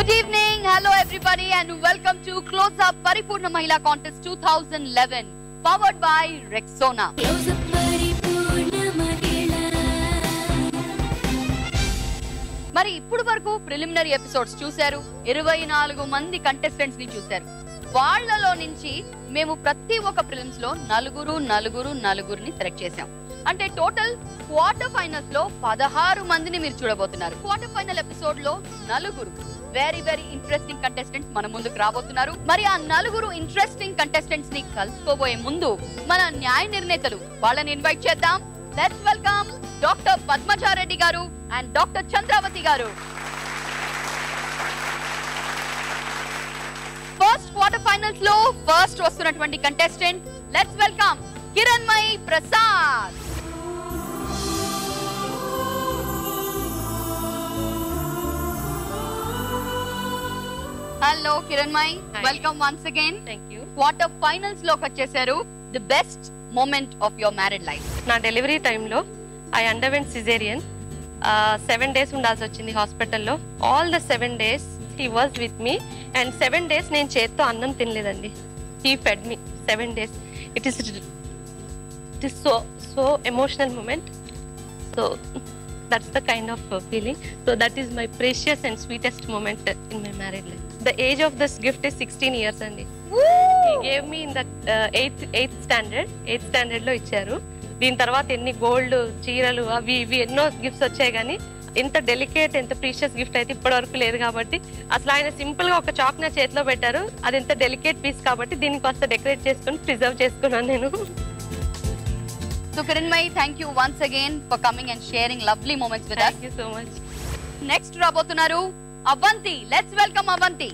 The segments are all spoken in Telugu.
Good evening, hello everybody, and welcome to Close Up Paripurna Mahila Contest 2011, powered by Rexona. ఇప్పుడు వరకు ప్రిలిమినరీ ఎపిసోడ్స్ చూశారు. ఇరవై నాలుగు మంది కంటెస్టెంట్స్ని చూశారు. వాళ్ళలో నుంచి మేము ప్రతి ఒక్క ప్రిలిమ్స్లో నలుగురు నలుగురు నలుగురిని సెలెక్ట్ చేశాం. అంటే టోటల్ క్వార్టర్ ఫైనల్స్లో పదహారు మందిని మీరు చూడబోతున్నారు. క్వార్టర్ ఫైనల్ ఎపిసోడ్లో నలుగురు వెరీ వెరీ ఇంట్రెస్టింగ్ కంటెస్టెంట్స్ మన ముందుకు రాబోతున్నారు. మరి ఆ నలుగురు ఇంట్రెస్టింగ్ కంటెస్టెంట్స్ని కలుసుకోబోయే ముందు మన న్యాయ నిర్ణేతలు వాళ్ళని ఇన్వైట్ చేద్దాం. లెట్స్ వెల్కమ్ డాక్టర్ పద్మజారెడ్డి గారు అండ్ డాక్టర్ చంద్రావతి గారు. ఫైనల్స్లో ఫస్ట్ వస్తున్నటువంటి contestant let's welcome Kiranmayi Prasad. Hello Kiranmayi. Hi. Welcome once again quarter ఫైనల్స్లోకి వచ్చేసారు. The best moment of your married life నా డెలివరీ టైంలో I underwent caesarean seven days ఉండాల్సి వచ్చింది హాస్పిటల్లో all the seven days he was with me and seven days నేను చేత్తో అన్నం తినలేదండి. He fed me seven days it is it is so so emotional moment so that's the kind of feeling so that is my precious and sweetest moment in my marriage life the age of this gift is sixteen years అండి. He gave me in the eighth eighth standard eighth స్టాండర్డ్లో ఇచ్చారు. దీని తర్వాత ఎన్ని గోల్డ్ చీరలు అవి ఇవి ఎన్నో గిఫ్ట్స్ వచ్చాయి కానీ ఇంత డెలికేట్ ఎంత ప్రీషియస్ గిఫ్ట్ అయితే ఇప్పటి వరకు లేదు కాబట్టి అసలు ఆయన సింపుల్గా ఒక చాక్ నా చేతిలో పెట్టారు. అది ఎంత డెలికేట్ పీస్ కాబట్టి దీన్ని కాస్త డెకరేట్ చేసుకుని ప్రిజర్వ్ చేసుకున్నాను నేను. So Kiranmayi thank you once again for coming and sharing lovely moments with you so much next రాబోతున్నారు Avanthi. Let's welcome Avanti.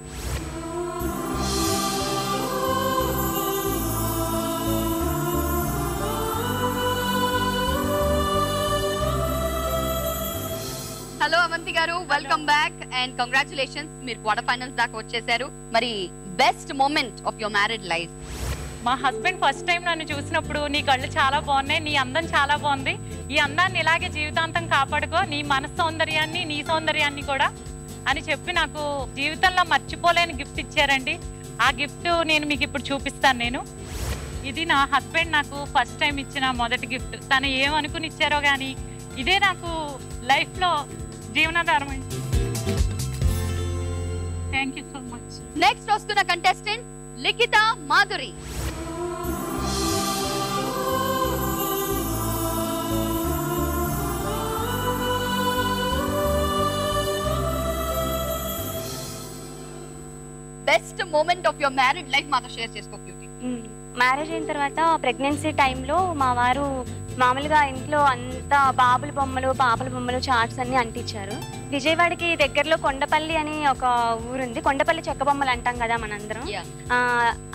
Avanthi గారు వెల్కమ్ బ్యాక్ అండ్ కంగ్రాచులేషన్స్ మీరు క్వార్టర్ ఫైనల్స్ దాకా వచ్చేసారు. మరి best moment of your married life మా హస్బెండ్ ఫస్ట్ టైం నన్ను చూసినప్పుడు నీ కళ్ళు చాలా బాగున్నాయి నీ అందం చాలా బాగుంది. ఈ అందాన్ని ఇలాగే జీవితాంతం కాపాడుకో. నీ మన సౌందర్యాన్ని నీ సౌందర్యాన్ని కూడా. అని చెప్పి నాకు జీవితంలో మర్చిపోలేని గిఫ్ట్ ఇచ్చారండి. ఆ గిఫ్ట్ నేను మీకు ఇప్పుడు చూపిస్తాను నేను. ఇది నా హస్బెండ్ నాకు ఫస్ట్ టైం ఇచ్చిన మొదటి గిఫ్ట్ తను ఏమనుకుని ఇచ్చారో కానీ ఇదే నాకు లైఫ్లో జీవనాధారం thank you so much next వస్తున్న contestant Likhitha Madhuri best moment of your married life మాతో షేర్ చేసుకో బ్యూటీ మ్యారేజ్ అయిన తర్వాత ప్రెగ్నెన్సీ టైంలో మా వారు మామూలుగా ఇంట్లో అంతా బాబుల బొమ్మలు పాపల బొమ్మలు చార్ట్స్ అన్ని అంటించారు. విజయవాడకి దగ్గరలో కొండపల్లి అని ఒక ఊరుంది. కొండపల్లి చెక్క బొమ్మలు అంటాం కదా మనందరం.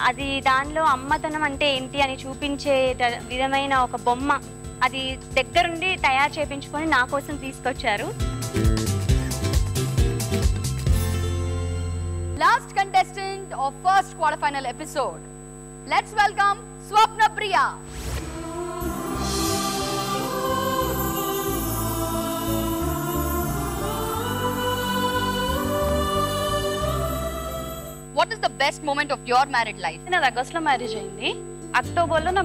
అది దానిలో అమ్మతనం అంటే ఏంటి అని చూపించే విధమైన ఒక బొమ్మ అది దగ్గరుండి తయారు చేపించుకొని నా కోసం తీసుకొచ్చారు. Last contestant of first quarter final episode let's welcome Swapna Priya what is the best moment of your married life నాది ఆగస్ట్లో మ్యారేజ్ అయింది. అక్టోబర్లో నా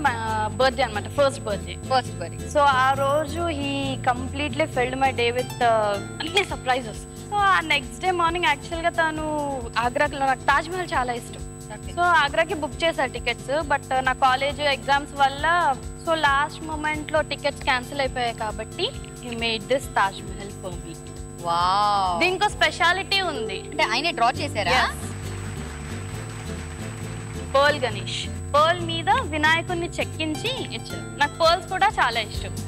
బర్త్డే అనమాట ఫస్ట్ బర్త్డే ఫస్ట్ బరీ సో ఆ రోజు ఈ completely filled my day with అన్ని సర్ప్రైజెస్ సో ఆ నెక్స్ట్ డే మార్నింగ్ యాక్చువల్గా తను ఆగ్రాకి నాకు తాజ్ మహల్ చాలా ఇష్టం. సో ఆగ్రాకి బుక్ చేశారు టికెట్స్ బట్ నా కాలేజ్ ఎగ్జామ్స్ వల్ల సో లాస్ట్ మూమెంట్లో టికెట్స్ క్యాన్సిల్ అయిపోయాయి కాబట్టి made this Taj Mahal for me దీనికో speciality ఉంది. అంటే ఆయనే డ్రా చేశారా? పర్ల్ గణేష్ పర్ల్ మీద వినాయకుడిని చెక్కించి ఇచ్చారు. నాకు పర్ల్స్ కూడా చాలా ఇష్టం.